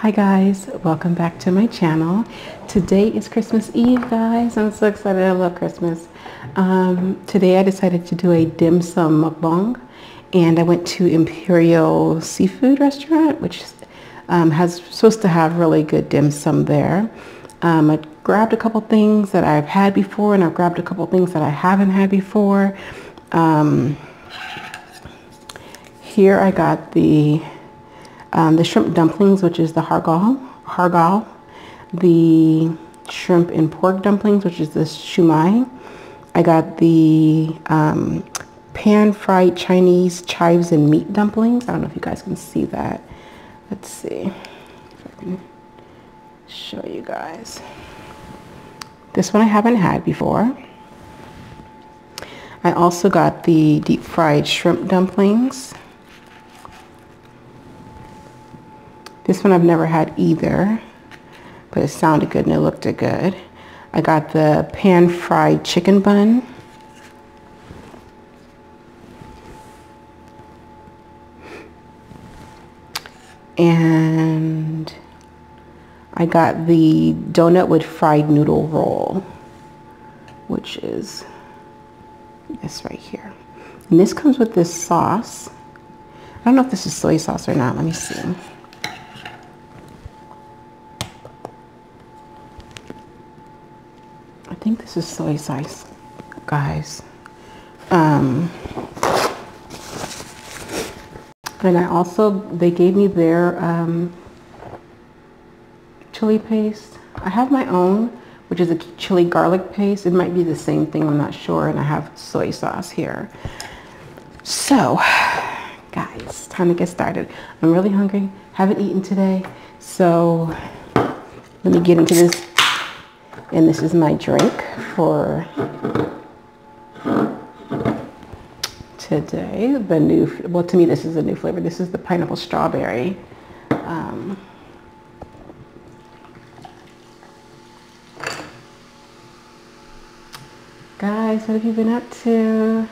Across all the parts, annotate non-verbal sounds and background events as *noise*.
Hi guys, welcome back to my channel. Today is Christmas Eve guys. I'm so excited. I love Christmas. Um, today I decided to do a dim sum mukbang and I went to Imperial Seafood Restaurant which um, has supposed to have really good dim sum there. Um, I grabbed a couple things that I've had before and I've grabbed a couple things that I haven't had before. Um, here I got the um, the shrimp dumplings, which is the hargao, hargao, the shrimp and pork dumplings, which is the shumai. I got the um, pan-fried Chinese chives and meat dumplings. I don't know if you guys can see that. Let's see if I can show you guys. This one I haven't had before. I also got the deep fried shrimp dumplings. This one I've never had either, but it sounded good and it looked good. I got the pan-fried chicken bun. And I got the donut with fried noodle roll, which is this right here. And this comes with this sauce. I don't know if this is soy sauce or not. Let me see. think this is soy sauce, guys. Um, and I also, they gave me their um, chili paste. I have my own, which is a chili garlic paste. It might be the same thing, I'm not sure. And I have soy sauce here. So, guys, time to get started. I'm really hungry, haven't eaten today. So, let me get into this and this is my drink for today. The new, well to me this is a new flavor. This is the pineapple strawberry. Um, guys, what have you been up to?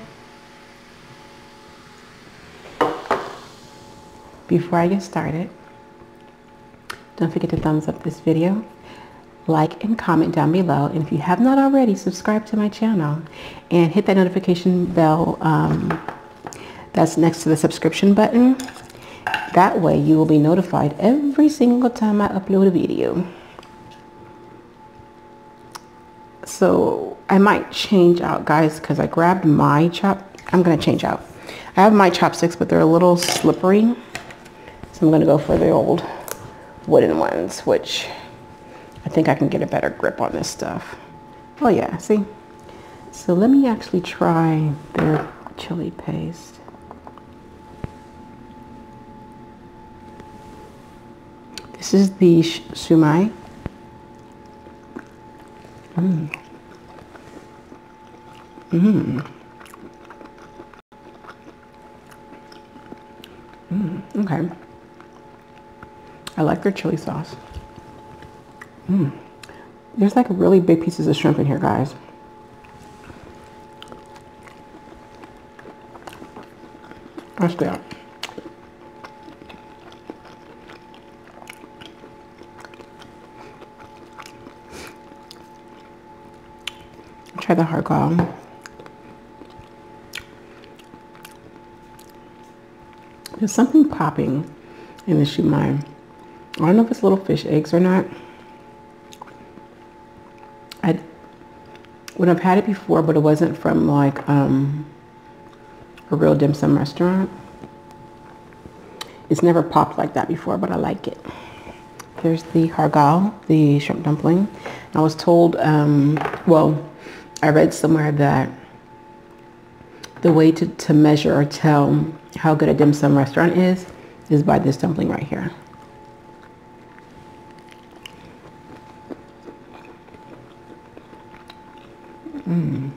Before I get started, don't forget to thumbs up this video like and comment down below. And if you have not already, subscribe to my channel and hit that notification bell um, that's next to the subscription button. That way you will be notified every single time I upload a video. So I might change out guys because I grabbed my chop. I'm going to change out. I have my chopsticks but they're a little slippery. So I'm going to go for the old wooden ones which I think I can get a better grip on this stuff. Oh yeah, see? So let me actually try their chili paste. This is the shumai. Mmm. Mmm. Mmm, okay. I like their chili sauce. Mm. There's like really big pieces of shrimp in here, guys. That's that. Try the hard hargao. There's something popping in the shumai. I don't know if it's little fish eggs or not. When I've had it before, but it wasn't from like um, a real dim sum restaurant. It's never popped like that before, but I like it. Here's the hargao, the shrimp dumpling. I was told, um, well, I read somewhere that the way to, to measure or tell how good a dim sum restaurant is, is by this dumpling right here. Mm.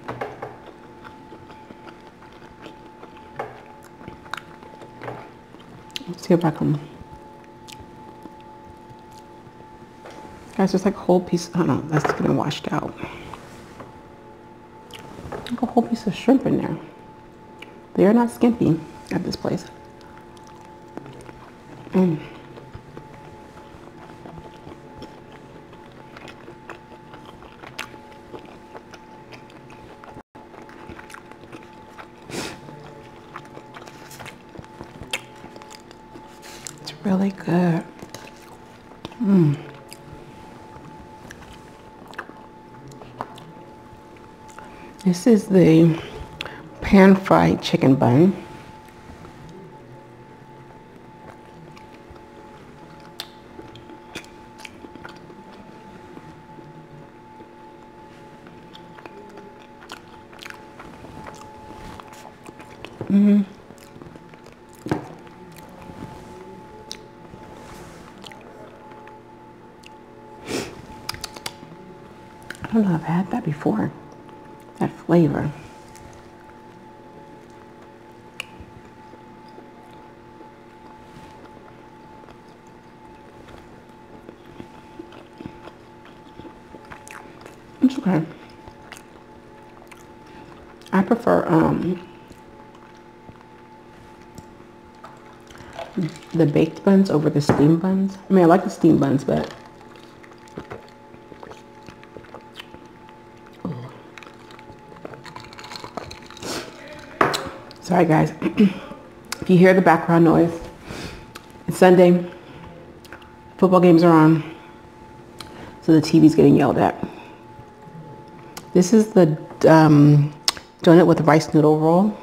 If I. Guys, there's like a whole piece. I don't know. That's getting washed out. Like a whole piece of shrimp in there. They are not skimpy at this place. Mm. Really good. Mmm. This is the pan fried chicken bun. I don't know I've had that before. That flavor. It's okay. I prefer um, the baked buns over the steamed buns. I mean, I like the steamed buns, but sorry guys. *clears throat* if you hear the background noise, it's Sunday. Football games are on, so the TV's getting yelled at. This is the um, donut with rice noodle roll.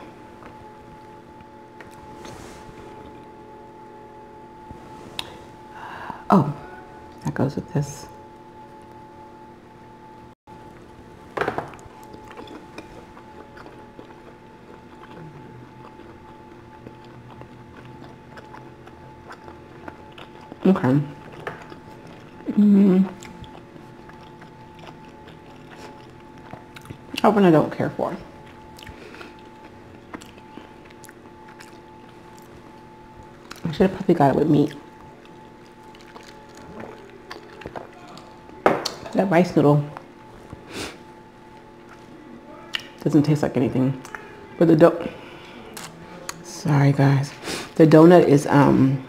Oh, that goes with this. Okay. Mm. That one I don't care for. I should have probably got it with meat. That rice noodle doesn't taste like anything. But the dough, sorry guys, the donut is, um,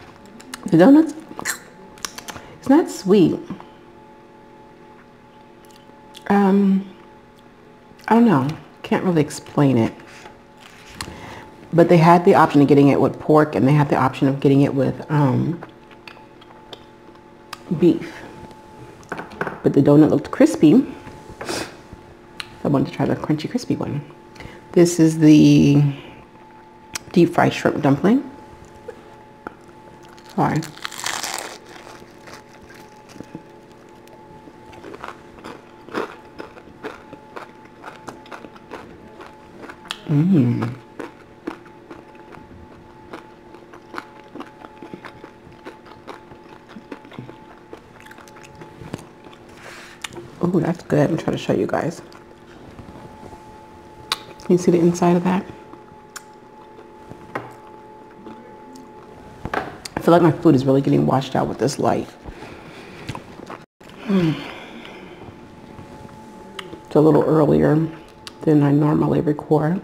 the donut's, it's not sweet. Um, I don't know. Can't really explain it. But they had the option of getting it with pork and they had the option of getting it with um, beef. But the donut looked crispy. I wanted to try the crunchy crispy one. This is the deep fried shrimp dumpling. Sorry. Mmm. Oh, that's good. I'm trying to show you guys. You see the inside of that? I feel like my food is really getting washed out with this light. Mm. It's a little earlier than I normally record.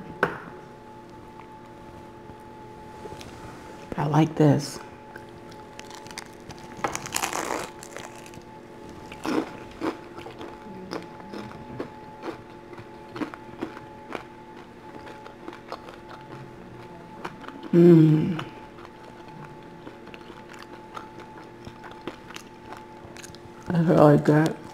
Like this. Mmm. That's really good.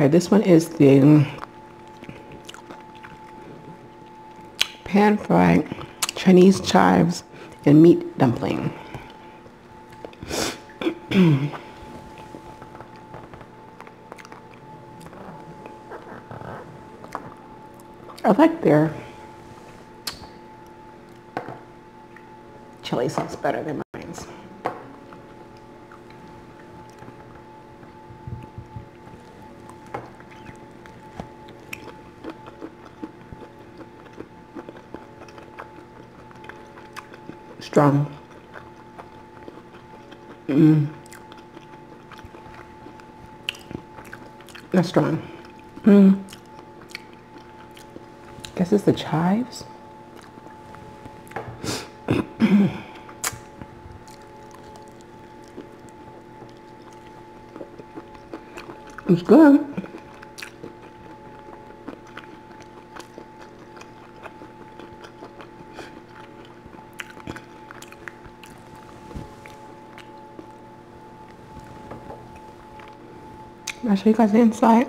Okay, this one is the pan fried Chinese chives and meat dumpling. *clears throat* I like their chili sauce better than mine's. Strong. Mm. That's strong. Mm. Guess it's the chives. it's good. Show you guys the inside.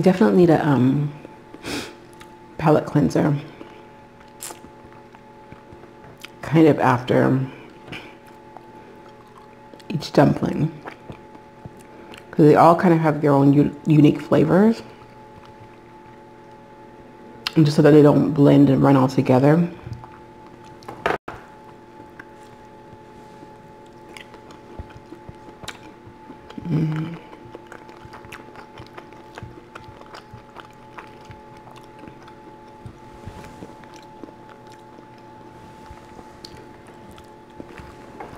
Definitely need a um, palate cleanser. Kind of after each dumpling. Because they all kind of have their own unique flavors. And just so that they don't blend and run all together.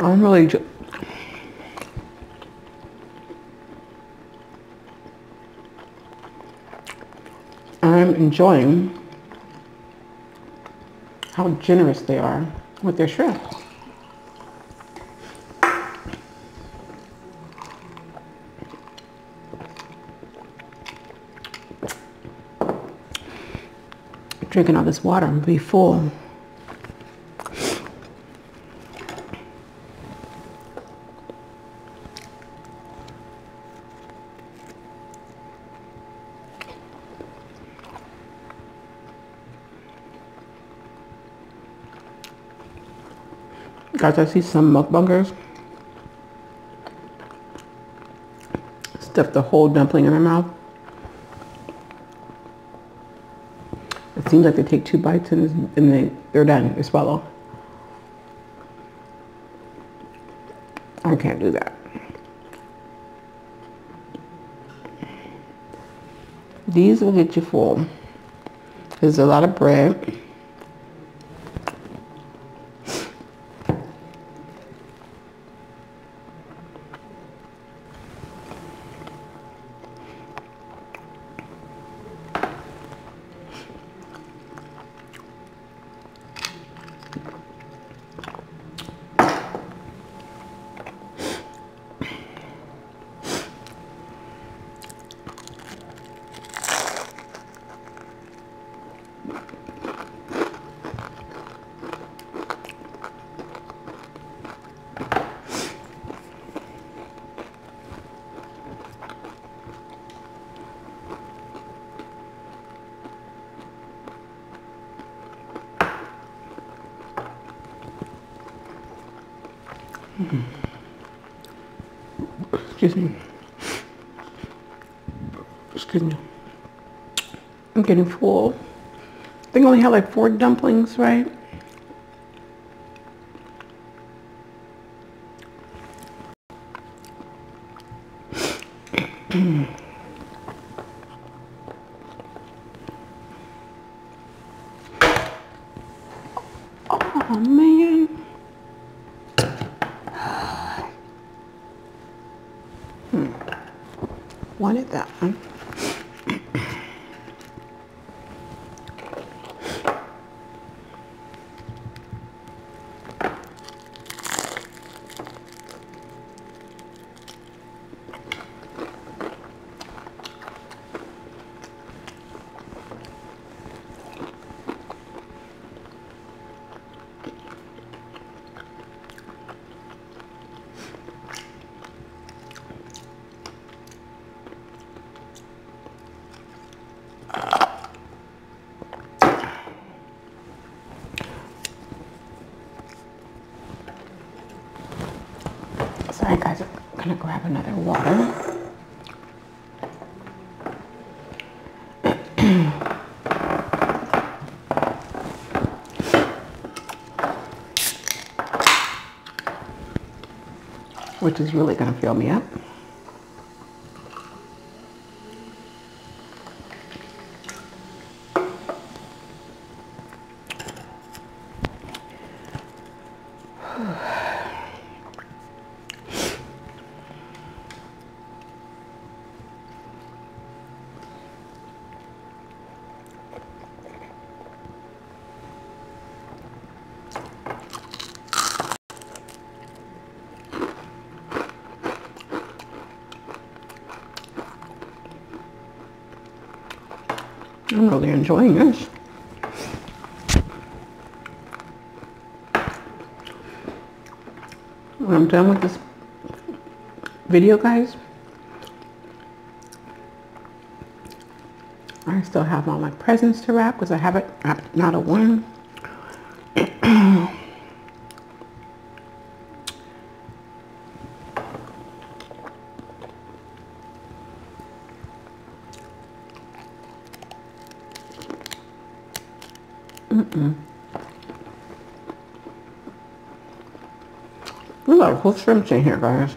I'm really I'm enjoying how generous they are with their shrimp. Drinking all this water and be full. I see some mukbangers stuff the whole dumpling in their mouth. It seems like they take two bites and, and they, they're done. They swallow. I can't do that. These will get you full. There's a lot of bread. Excuse me. Excuse me. I'm getting full. I think I only had like four dumplings, right? Gonna grab another water. which is really gonna fill me up. I'm I'm done with this video, guys, I still have all my presents to wrap because I haven't wrapped not a one. Got whole shrimps in here, guys.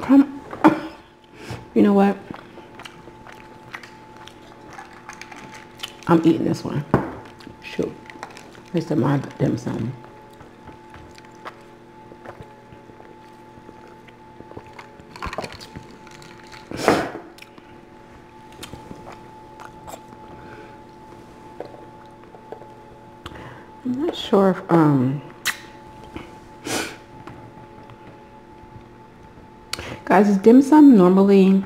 Come. *coughs* You know what? I'm eating this one. Shoot. It's my dim sum. I'm not sure if, um, guys, is dim sum normally,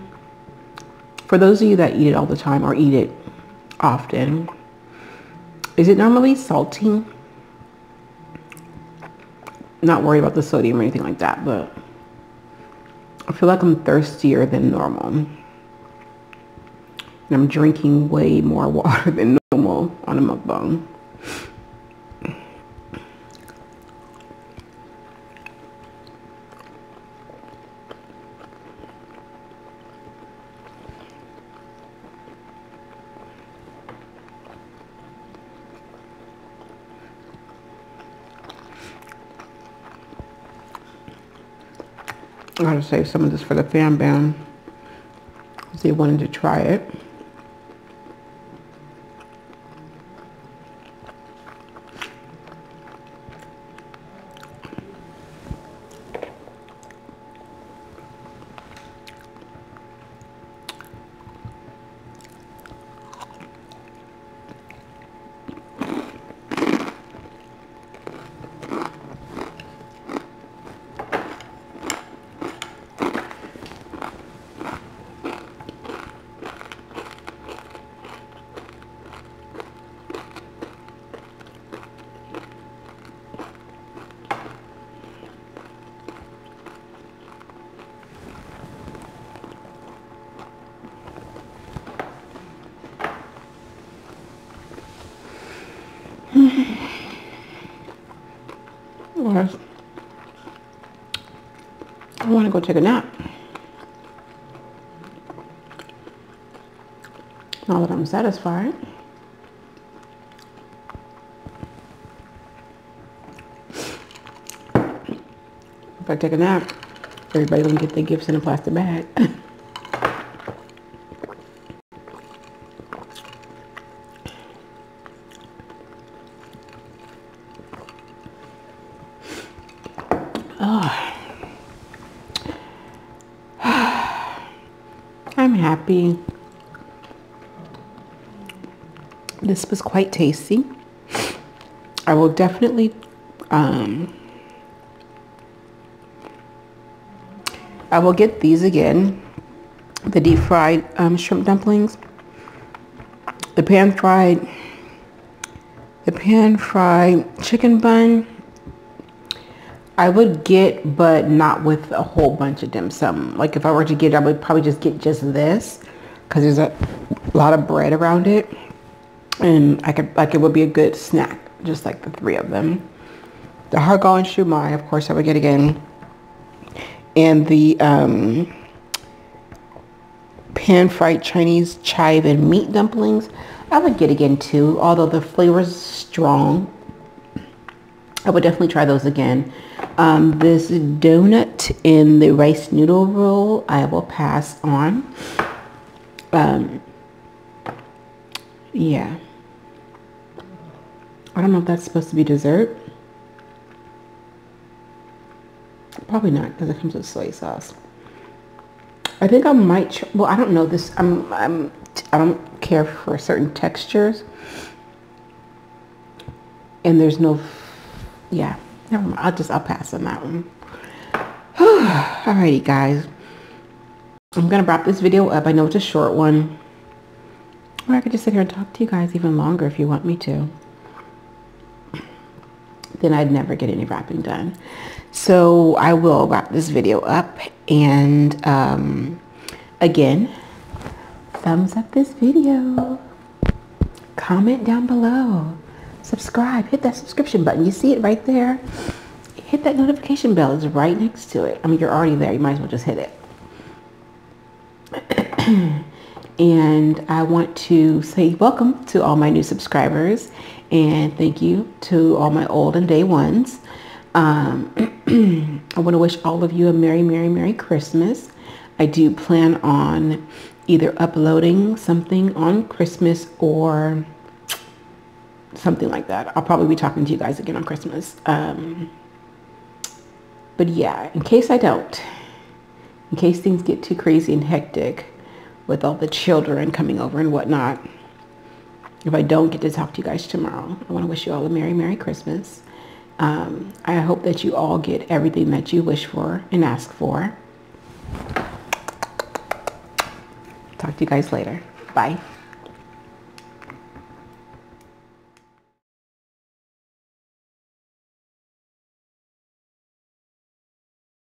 for those of you that eat it all the time or eat it often, is it normally salty? Not worried about the sodium or anything like that, but I feel like I'm thirstier than normal. And I'm drinking way more *laughs* water than normal on a mukbang. I gotta save some of this for the fan band. They wanted to try it. I want to go take a nap. Now that I'm satisfied. If I take a nap, everybody gonna get their gifts in a plastic bag. *laughs* Was quite tasty. I will definitely um, I will get these again. The deep fried um, shrimp dumplings. The pan fried the pan fried chicken bun I would get, but not with a whole bunch of dim sum. Like if I were to get, I would probably just get just this because there's a lot of bread around it. And I could, like it would be a good snack, just like the three of them. the hargao and shumai, of course, I would get again. And the um, pan-fried Chinese chive and meat dumplings, I would get again too. Although the flavor is strong, I would definitely try those again. Um, this donut in the rice noodle roll, I will pass on. Um, yeah. I don't know if that's supposed to be dessert. Probably not because it comes with soy sauce. I think I might, well, I don't know this. I'm, I'm, I don't care for certain textures. And there's no, yeah, never mind. I'll just, I'll pass on that one. *sighs* Alrighty, guys. I'm going to wrap this video up. I know it's a short one. Or I could just sit here and talk to you guys even longer if you want me to then I'd never get any wrapping done. So I will wrap this video up and um, again, thumbs up this video, comment down below, subscribe, hit that subscription button. You see it right there? Hit that notification bell. It's right next to it. I mean, you're already there. You might as well just hit it. *clears throat* and I want to say welcome to all my new subscribers and thank you to all my old and day ones. Um, *clears throat* I want to wish all of you a Merry, Merry, Merry Christmas. I do plan on either uploading something on Christmas or something like that. I'll probably be talking to you guys again on Christmas. Um, but yeah, in case I don't, in case things get too crazy and hectic with all the children coming over and whatnot, if I don't get to talk to you guys tomorrow, I want to wish you all a Merry, Merry Christmas. Um, I hope that you all get everything that you wish for and ask for. Talk to you guys later. Bye.